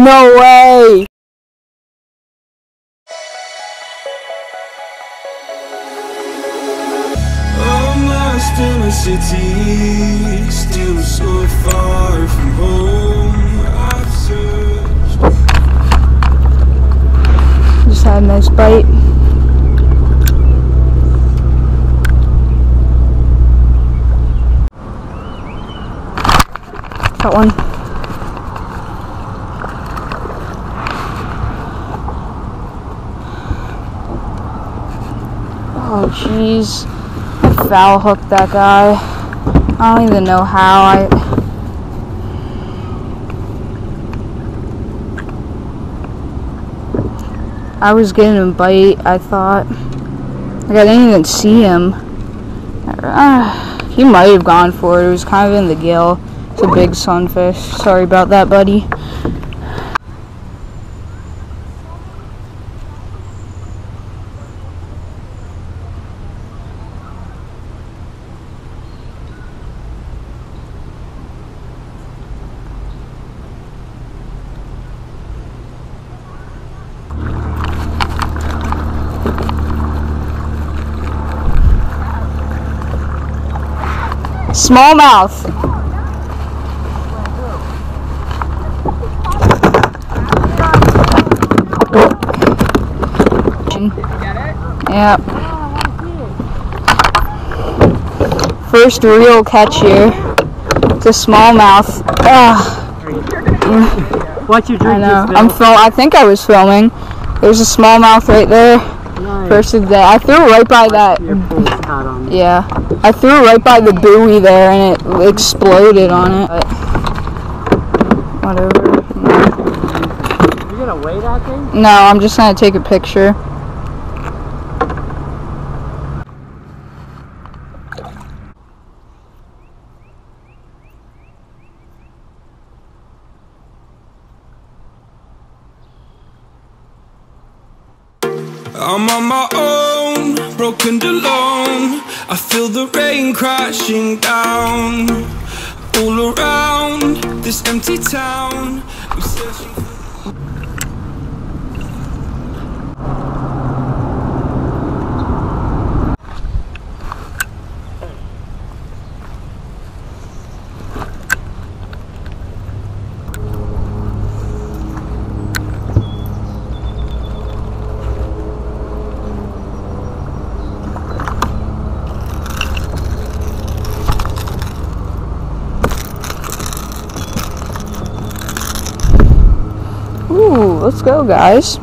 No way! Lost in a city, still so far from home. I've searched. Just had a nice bite. Got one. Oh jeez. I foul hooked that guy. I don't even know how I I was getting a bite, I thought. Like I didn't even see him. Uh, he might have gone for it. It was kind of in the gill. It's a big sunfish. Sorry about that, buddy. Smallmouth. Yep. First real catch here. It's a smallmouth. Ugh. Your I know. I'm fil- I think I was filming. There's a smallmouth right there. Nice. First of the day. I threw right by that. Your pulse caught on me. Yeah. I threw right by the buoy there and it exploded on it. But whatever. You gonna weigh that thing? No, I'm just gonna take a picture. Crashing down all around this empty town. I'm searching for Ooh, let's go, guys.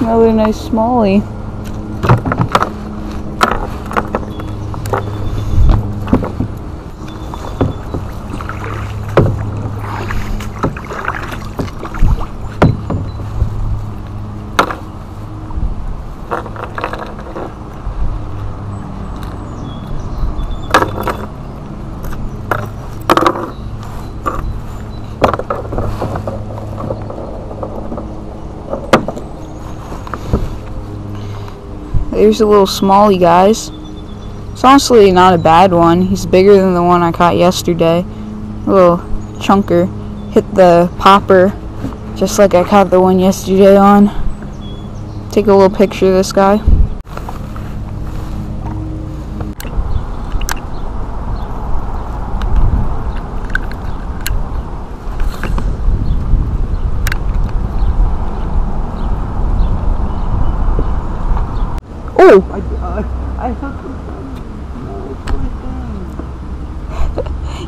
Another nice smallie. There's a little smallie, guys. It's honestly not a bad one. He's bigger than the one I caught yesterday. A little chunker. Hit the popper just like I caught the one yesterday on. Take a little picture of this guy. Oh! I, I hooked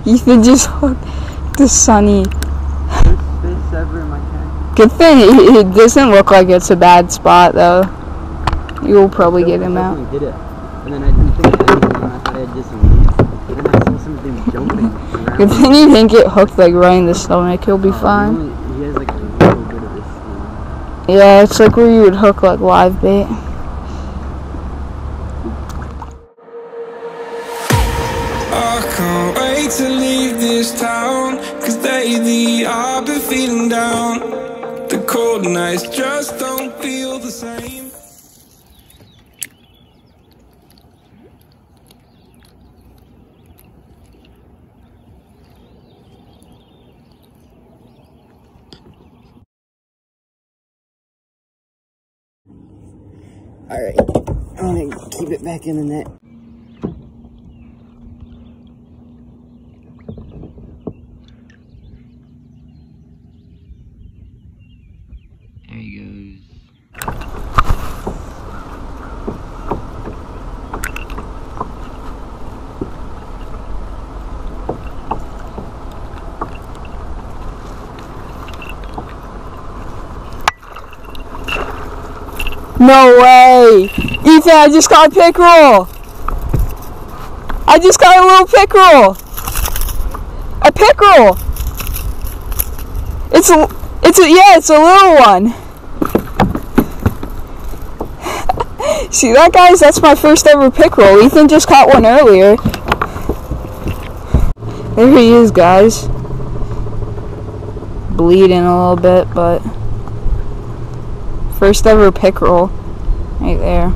the Ethan just hooked the sunny. First ever in my tank. Good thing it, it doesn't look like it's a bad spot though. You'll probably get him out. Did it. And then I didn't think of anything. I thought I had just released. But then I saw something jumping around. Good thing you didn't get hooked like right in the stomach. He'll be He fine. only- He has like a little bit of this thing. Yeah, it's like where you would hook like live bait. to leave this town Cause lately I've been feeling down The cold nights just don't feel the same All right, I'm gonna keep it back in the net. No way! Ethan, I just got a pickerel! I just got a little pickerel! A pickerel! It's a, it's a, yeah, it's a little one. See that, guys? That's my first ever pickerel. Ethan just caught one earlier. There he is, guys. Bleeding a little bit, but first ever pickerel right there.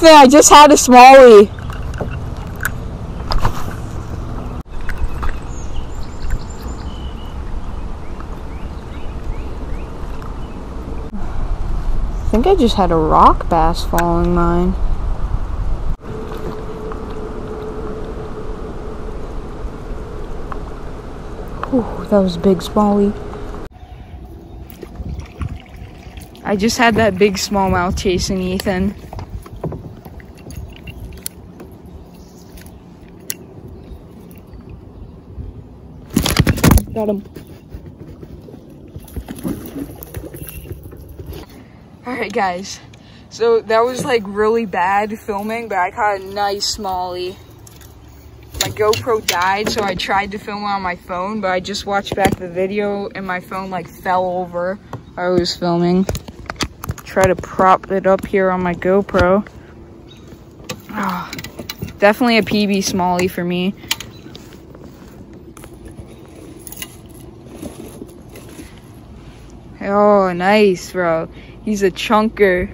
Ethan, I just had a smallie. I think I just had a rock bass following mine. Ooh, that was big smallie. I just had that big smallmouth chasing Ethan. Him. Alright, guys. So that was like really bad filming, but I caught a nice smallie. My GoPro died, so I tried to film it on my phone, but I just watched back the video and my phone like fell over. I was filming. Try to prop it up here on my GoPro. Ah, definitely a PB smallie for me. Oh, nice, bro. He's a chunker.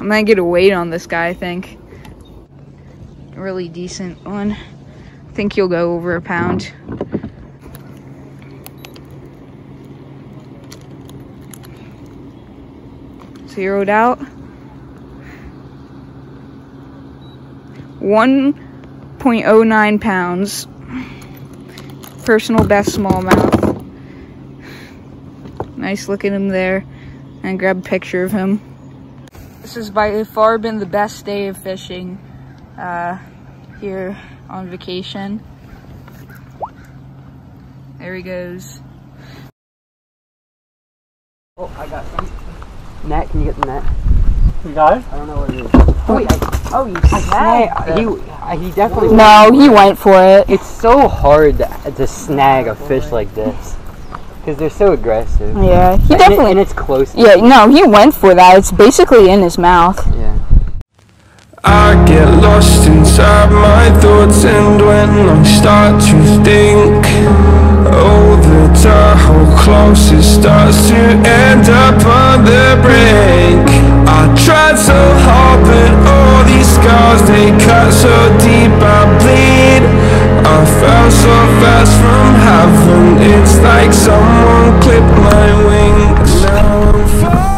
I'm gonna get a weight on this guy, I think. Really decent one. I think he'll go over a pound. Zeroed out. 1.09 pounds. Personal best smallmouth. Nice look at him there. And grab a picture of him. This has by far been the best day of fishing uh, here on vacation. There he goes. Oh, I got some. Nat, can you get the net? You got it? I don't know what it is. Oh, wait, I, oh, you snag. He, he definitely. No, he went for it. It's so hard to, to snag a fish like this because they're so aggressive. Yeah, he And it- definitely. and it's close. to- Yeah, no, he went for that. It's basically in his mouth. Yeah. I get lost inside my thoughts and when I start to think Oh, the Tahoe closest starts to end up on the brink I tried so hard but all these scars they cut so deep I bleed I fell so fast from heaven It's like someone clipped my wings Now I'm falling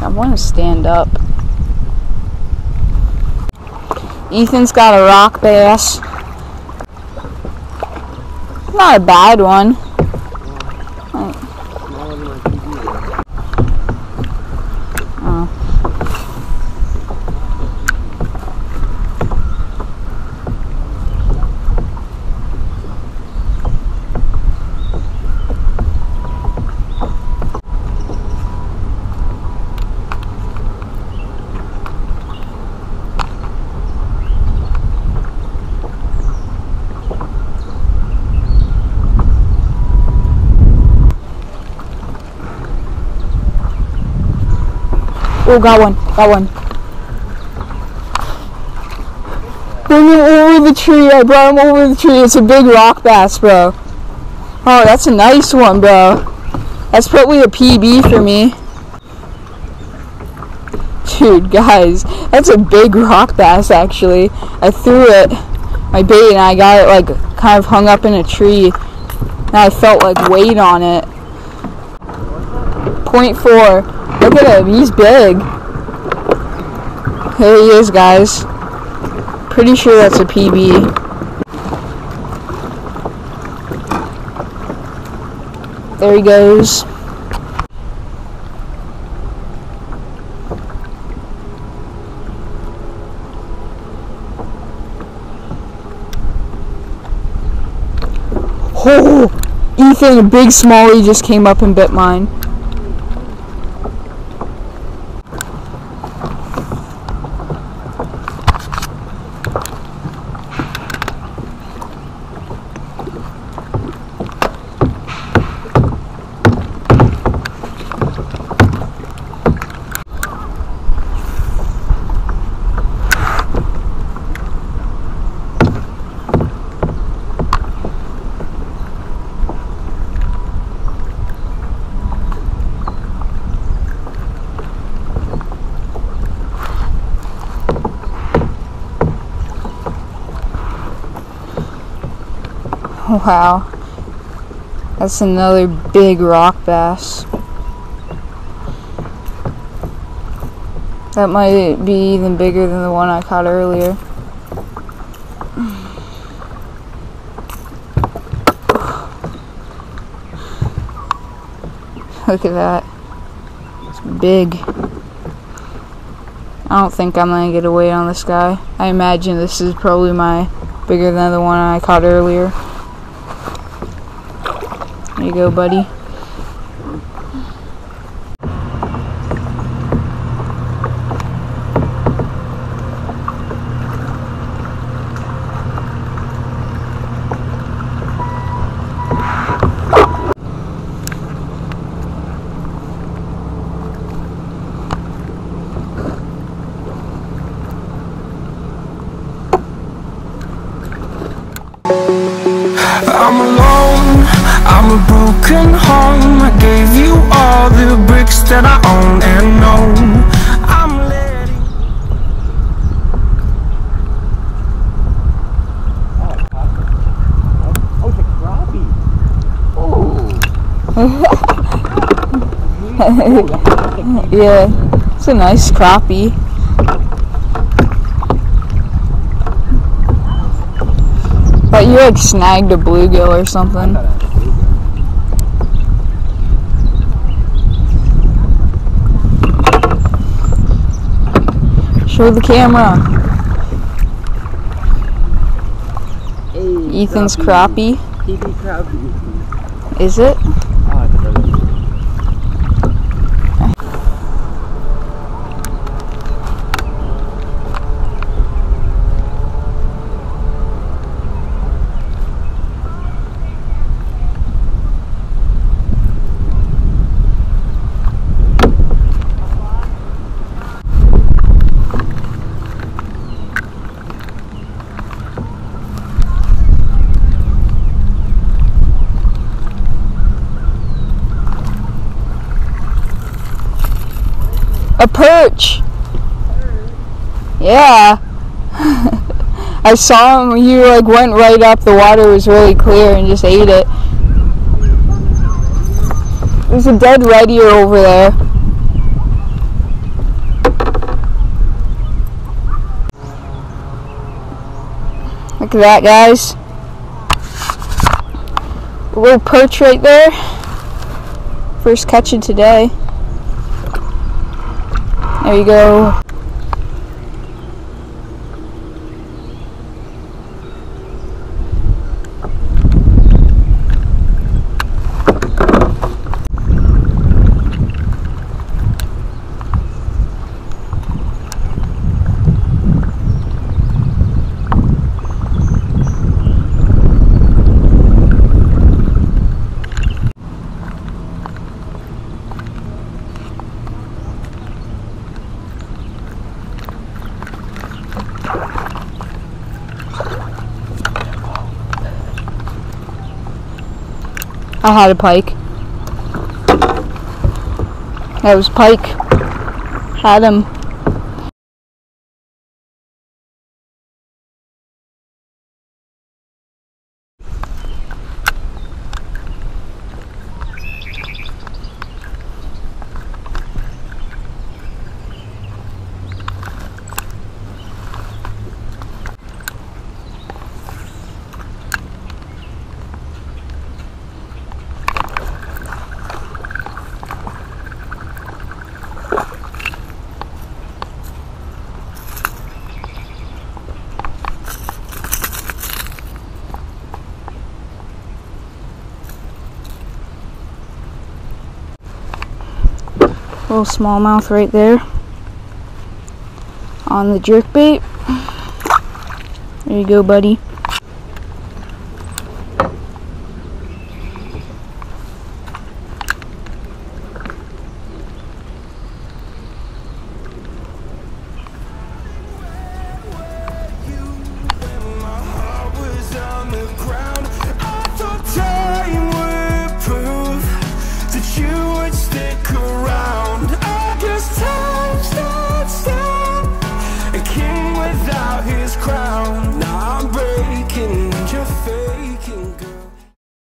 I want to stand up. Ethan's got a rock bass. Not a bad one. Oh, got one. Got one. Bring him over the tree. I brought him over the tree. It's a big rock bass, bro. Oh, that's a nice one, bro. That's probably a PB for me. Dude, guys, that's a big rock bass, actually. I threw it, my bait, and I got it, like, kind of hung up in a tree. And I felt, like, weight on it. Point four. Look at him. He's big. There he is, guys. Pretty sure that's a PB. There he goes. Oh, Ethan, a big smallie just came up and bit mine. Wow. That's another big rock bass. That might be even bigger than the one I caught earlier. Look at that. It's big. I don't think I'm gonna get a weight on this guy. I imagine this is probably my bigger than the one I caught earlier. You go, buddy. Broken home I gave you all the bricks that I own and know I'm letting Oh, it's a crappie. Oh. Yeah, it's a nice crappie. But you like snagged a bluegill or something. Show the camera. Hey, Ethan's crappie. Crappie. Is it? Oh, I thought that was- Perch. Yeah. I saw him. You like went right up. The water was really clear and just ate it. There's a dead red ear over there. Look at that, guys. A little perch right there. First catch of today. There you go. I had a pike. That was pike. Had him. Little smallmouth right there. On the jerk bait. There you go, buddy.